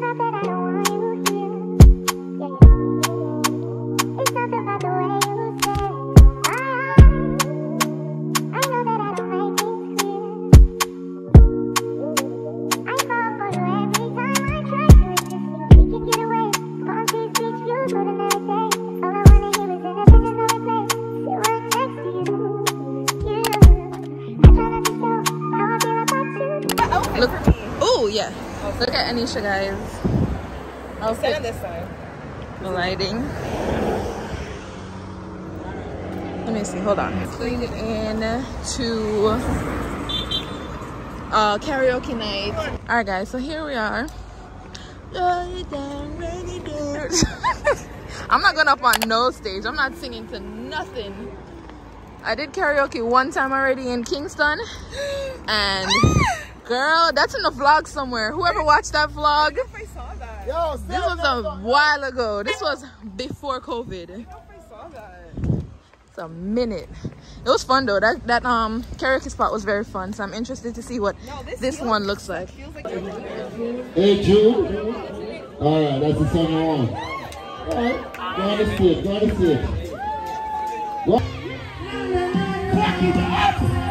Bye. Guys. I'll stand on this side. The lighting. Let me see. Hold on. Clean it in to uh, karaoke night. All right, guys. So here we are. I'm not going up on no stage. I'm not singing to nothing. I did karaoke one time already in Kingston, and girl, that's in the vlog somewhere. Whoever watched that vlog, I saw that. Yo, this was a while ago. This was before COVID. I saw that. It's a minute. It was fun though. That that um karaoke spot was very fun. So I'm interested to see what No, this this feels- one looks like. Like Hey, Jude. All right, that's the song I want. All right, go on the stage, go on the stage. Go. Crack it up.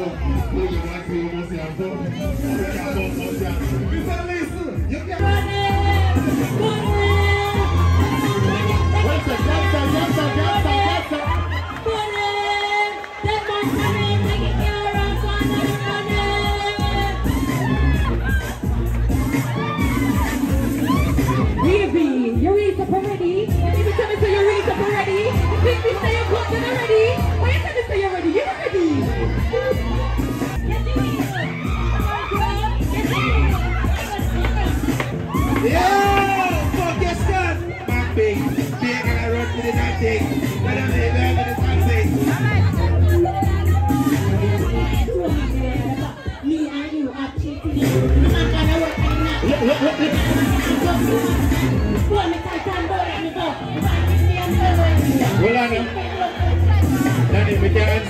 Diablo pato Look at that thing, what's that for? Look at that,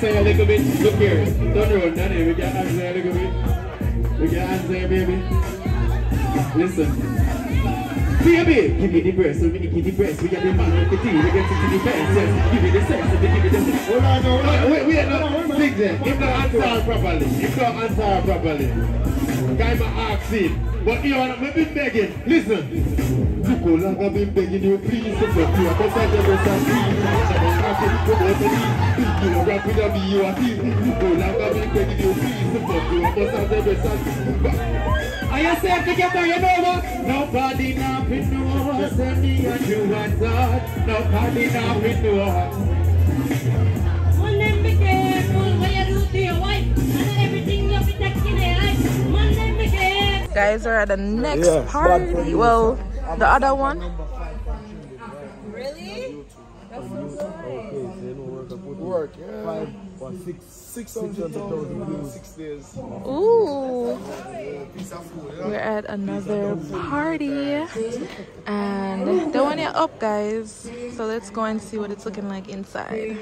answer a little bit. Look here. Turn around, Danny. We can answer a little bit. We can answer, baby. Listen. Baby, give me the breast, so we give the breast. We get the man with the tea, we get to the fence. Yes. Give me the sex, so we give me the sex. Hold on, hold on. Wait, wait, no. Sing there. If not answer properly. If not answer properly. Guy my asking. But you know, I've been begging. Listen. How I've been begging you, please. Look at you. I'm outside the rest you with you are. Look how long I've been begging you, please. Look at you. I'm outside the rest and are you safe together, you know what? Nobody know. Nobody now fit know us. One name be careful you do to your wife. Be taking. One be careful. Guys, we're at the next Yeah, party. Well, the other one. Ah, really? That's so good. Work, yeah. Five or six, six hundred thousand views. Six days. Ooh. We're at another party. And the one you're up, guys. So let's go and see what it's looking like inside.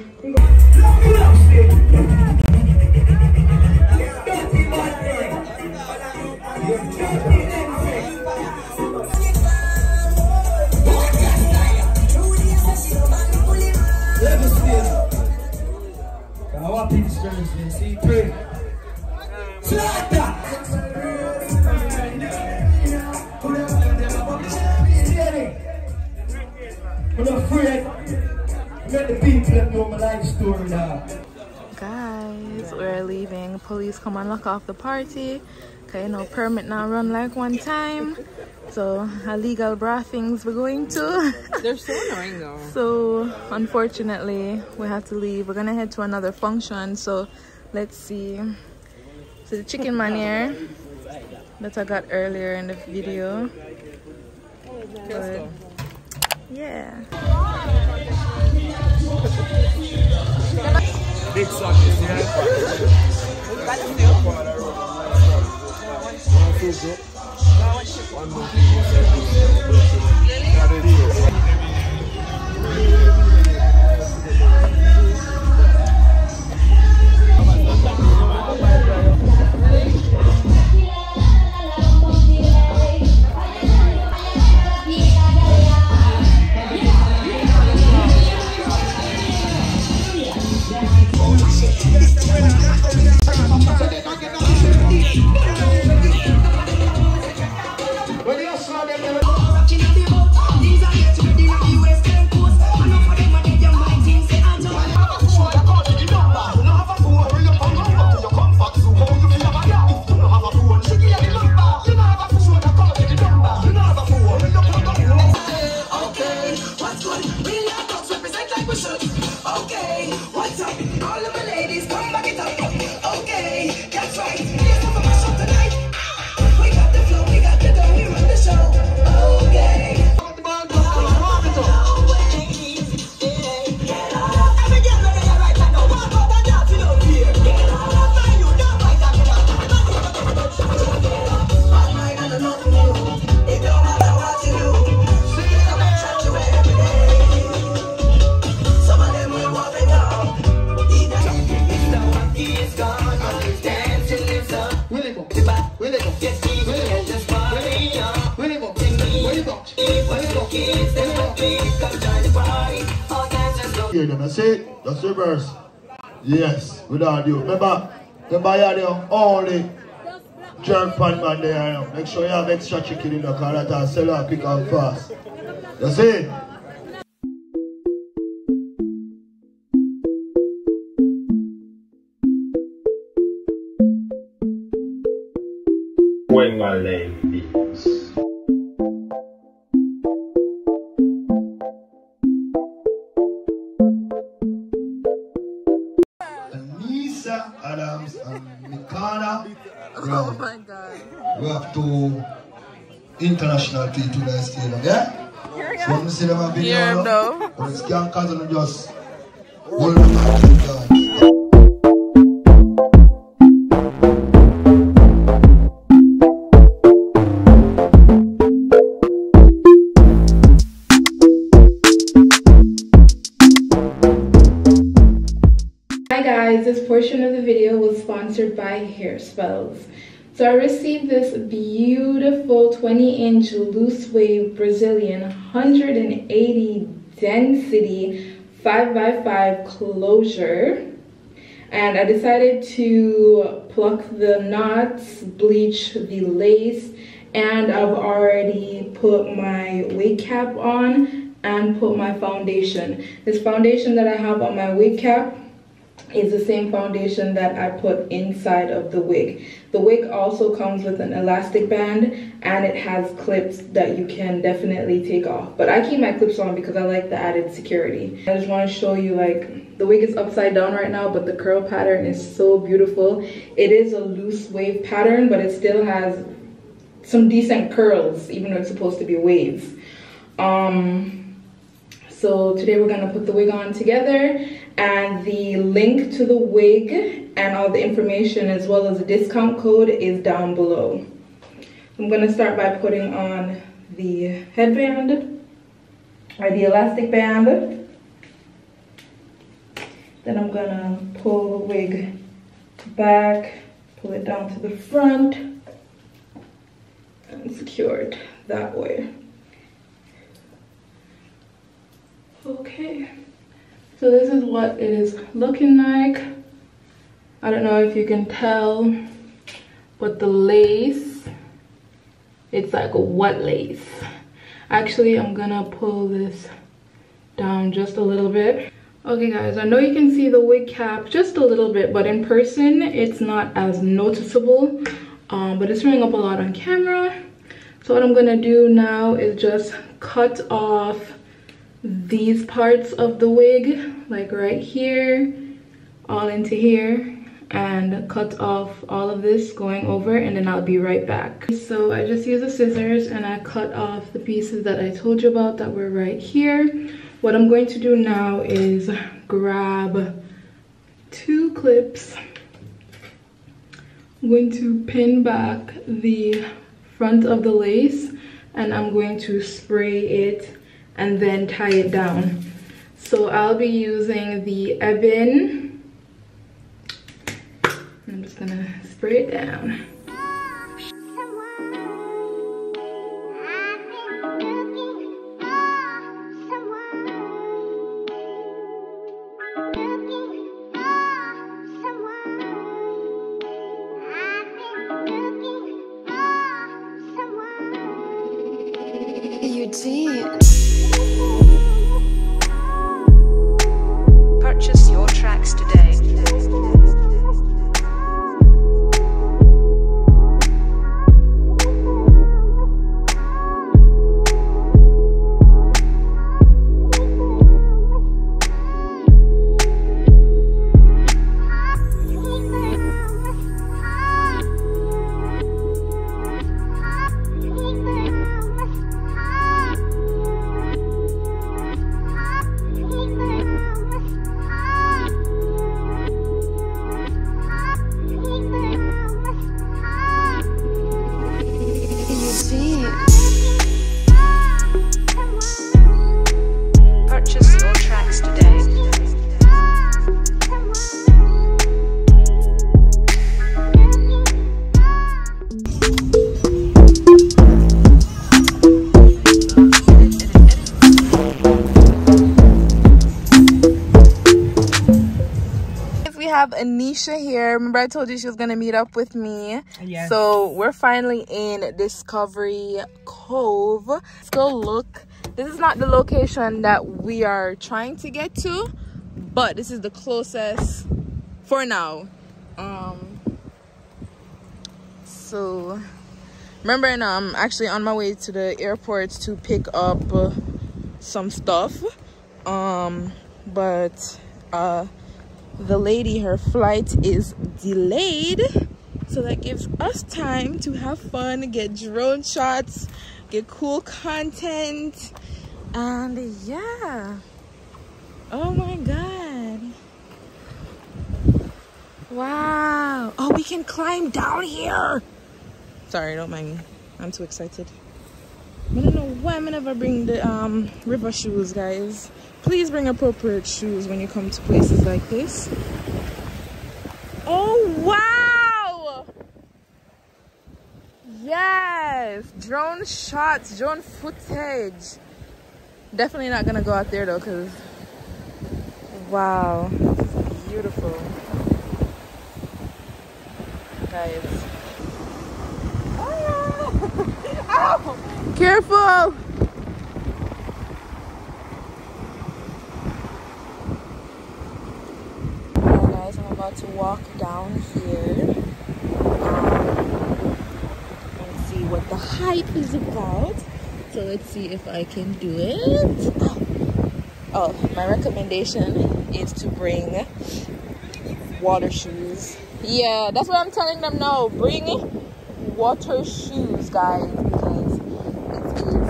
Our pictures, you see, pray. I'm not afraid. Let the people know my life story now. Guys, we're leaving. Police come and lock off the party. Cause you know permit now run like one time. So a legal bra things we're going to. They're so annoying though. so unfortunately we have to leave. We're gonna head to another function. So let's see. So the chicken manier that I got earlier in the video. But, yeah. Big suckers, yeah. Okay, without you. Remember, remember you are the only jerk pan man there. Make sure you have extra chicken in the car that I sell out quick and fast. You see? When my name international people that stadium, yeah? So when we see them a big Hear him now, but it's can't cause them just hold them back to God. Hi guys, this portion of the video was sponsored by Hairspells. So I received this beautiful 20 inch loose wave Brazilian 180 density 5x5 closure. And I decided to pluck the knots, bleach the lace, and I've already put my wig cap on and put my foundation. This foundation that I have on my wig cap is the same foundation that I put inside of the wig. The wig also comes with an elastic band and it has clips that you can definitely take off. But I keep my clips on because I like the added security. I just want to show you like the wig is upside down right now but the curl pattern is so beautiful. It is a loose wave pattern but it still has some decent curls even though it's supposed to be waves. Um, so today we're gonna put the wig on together and the link to the wig and all the information as well as the discount code is down below. I'm gonna start by putting on the headband or the elastic band. Then I'm gonna pull the wig back, pull it down to the front and secure it that way. Okay, so this is what it is looking like. I don't know if you can tell, but the lace, it's like a wet lace. Actually, I'm gonna pull this down just a little bit. Okay guys, I know you can see the wig cap just a little bit, but in person, it's not as noticeable, um, but it's showing up a lot on camera. So what I'm gonna do now is just cut off these parts of the wig, like right here, all into here, and cut off all of this going over and then I'll be right back. So I just use the scissors and I cut off the pieces that I told you about that were right here. What I'm going to do now is grab two clips. I'm going to pin back the front of the lace and I'm going to spray it and then tie it down. So I'll be using the Ebin. I'm just gonna spray it down. Did. Annesha here. Remember I told you she was gonna meet up with me. Yes. So we're finally in Discovery Cove. Let's go look. This is not the location that we are trying to get to, but this is the closest for now. Um so remember now I'm actually on my way to the airport to pick up uh, some stuff. Um but uh the lady her flight is delayed. So that gives us time to have fun get drone shots get cool content. And yeah. Oh my god. Wow. Oh we can climb down here. Sorry don't mind. Me i'm too excited. I don't know why I'm gonna bring the um, river shoes, guys. Please bring appropriate shoes when you come to places like this. Oh, wow! Yes! Drone shots, drone footage. Definitely not gonna go out there though, because wow, beautiful. Guys. Careful! Alright guys, I'm about to walk down here um, and see what the hype is about. So let's see if I can do it. Oh, oh my recommendation is to bring water shoes. Yeah, that's what I'm telling them now. Bring water shoes, guys, because it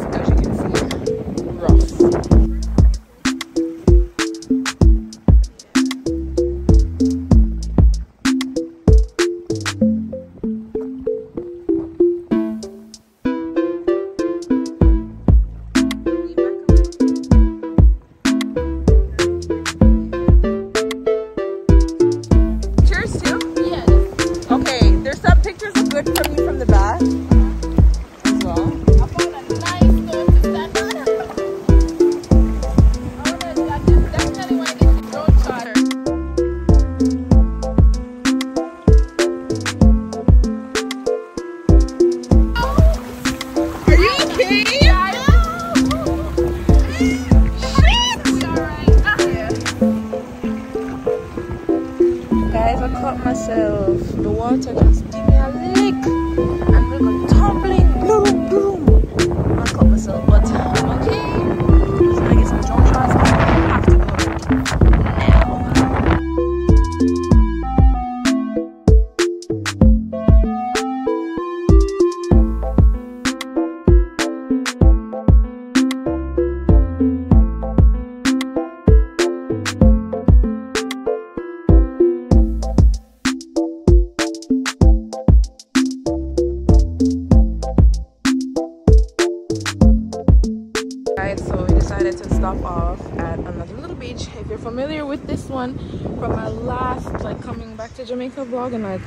Jamaica vlog in like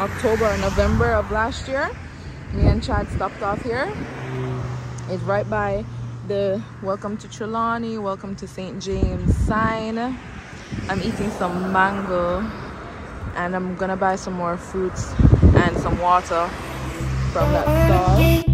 October or November of last year, me and Chad stopped off here. It's right by the welcome to Trelawny, welcome to St. James sign. I'm eating some mango and I'm gonna buy some more fruits and some water from that stall.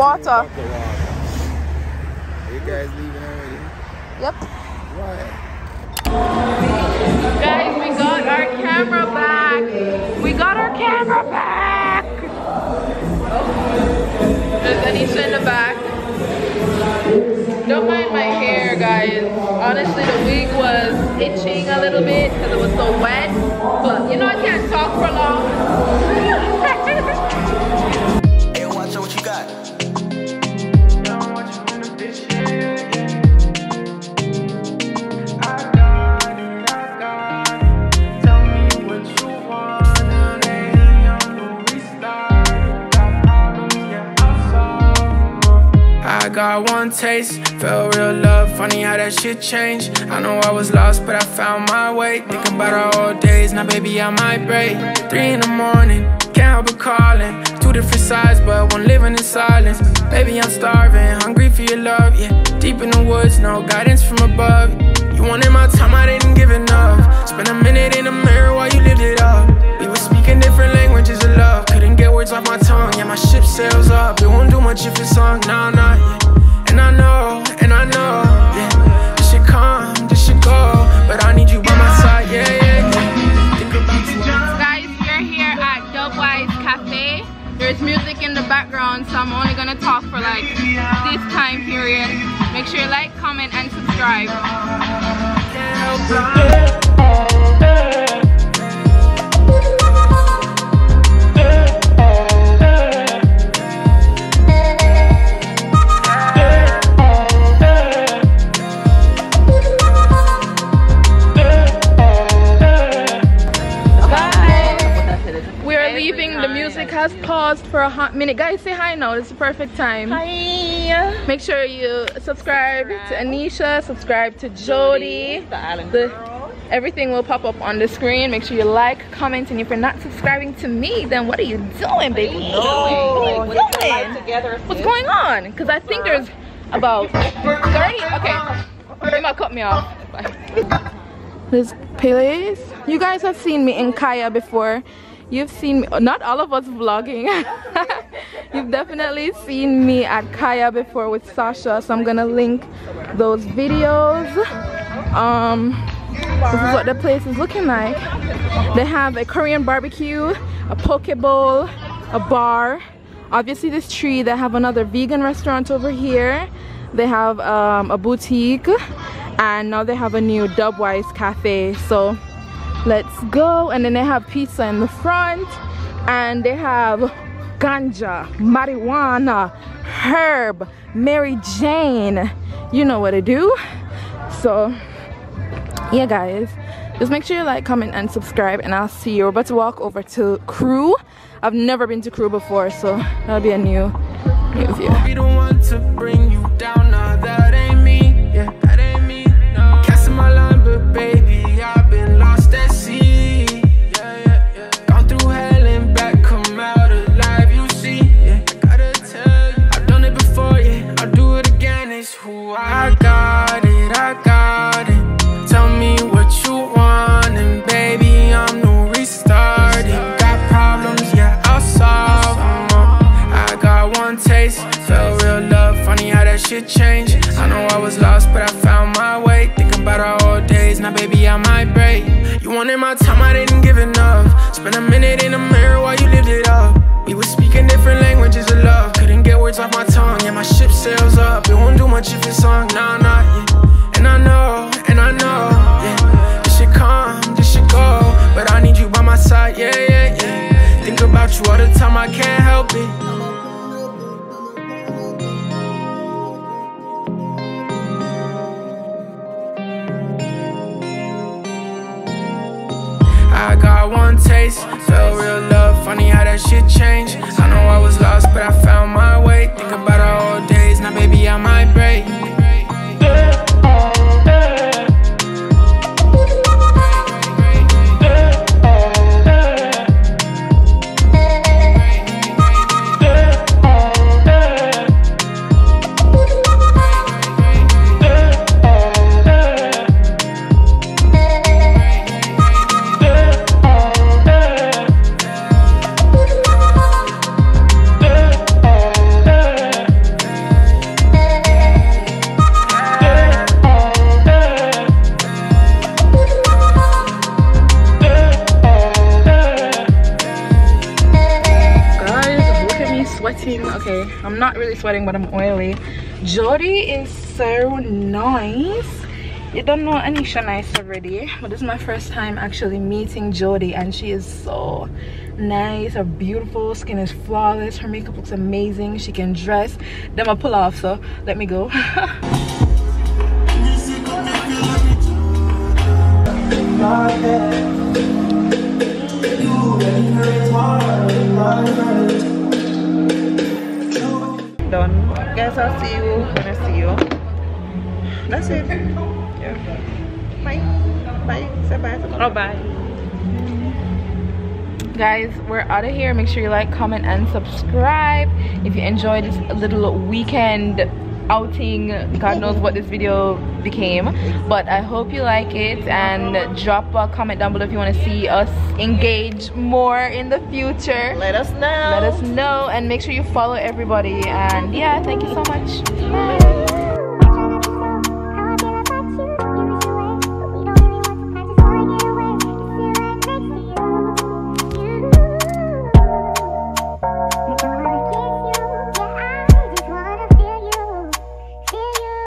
Water. Are You guys leaving already? Yep. Why? Guys, we got our camera back. We got our camera back. There's Annesha in the back. Don't mind my hair, guys. Honestly, the wig was itching a little bit because it was so wet. But you know, I can't talk for long. got one taste, felt real love, funny how that shit changed. I know I was lost, but I found my way. Thinking about our old days, now baby I might break. Three in the morning, can't help but calling. Two different sides, but one living in silence. Baby, I'm starving, hungry for your love, yeah. Deep in the woods, no guidance from above. You wanted my time, I didn't give enough. Spent a minute in the mirror while you lived it up. Love. Couldn't get words off my tongue, yeah, my ship sails up. It won't do much if it's sung, nah, nah, yeah. And I know, and I know, yeah. This should come, this should go. But I need you by my side, yeah, yeah, yeah. Think about you. Guys, we're here at Dubwise Cafe. There's music in the background, so I'm only gonna talk for like this time period. Make sure you like, comment, and subscribe. Has paused for a hot minute. Guys, say hi now. It's the perfect time. Hi. Make sure you subscribe to Annesha, subscribe to Jodi. The island The- girl. Everything will pop up on the screen. Make sure you like, comment, and if you're not subscribing to me, then what are you doing, baby? What are you doing? together. What's going on? Because I think there's about 30. Okay, you might cut me off. Bye. This place. You guys have seen me in Kaya before. You've seen me, not all of us vlogging. You've definitely seen me at Kaya before with Sasha, so I'm gonna link those videos. Um, this is what the place is looking like. They have a Korean barbecue, a poke bowl, a bar. Obviously this tree, they have another vegan restaurant over here. They have um, a boutique and now they have a new Dubwise cafe. So let's go. And then they have pizza in the front and they have ganja, marijuana, herb, Mary Jane. You know what to do. So yeah guys just make sure you like comment and subscribe and i'll see you we're about to walk over to crew i've never been to crew before so that'll be a new new view I got one taste, felt real love. Funny how that shit changed. I know I was lost, but I found my way. Think about our old days, now baby I might break. Not really sweating, but I'm oily. Jodi is so nice. You don't know Annesha nice already, but this is my first time actually meeting Jodi, and she is so nice. Her beautiful skin is flawless. Her makeup looks amazing. She can dress. Then I pull off, so let me go. done guys i'll see you when i see you that's it. Yeah. Bye. Bye. Say bye. Oh bye. Guys we're out of here. Make sure you like comment and subscribe. If you enjoyed this little weekend outing. God knows what this video became but i hope you like it and drop a comment down below if you want to see us engage more in the future. Let us know. let us know and make sure you follow everybody and yeah thank you so much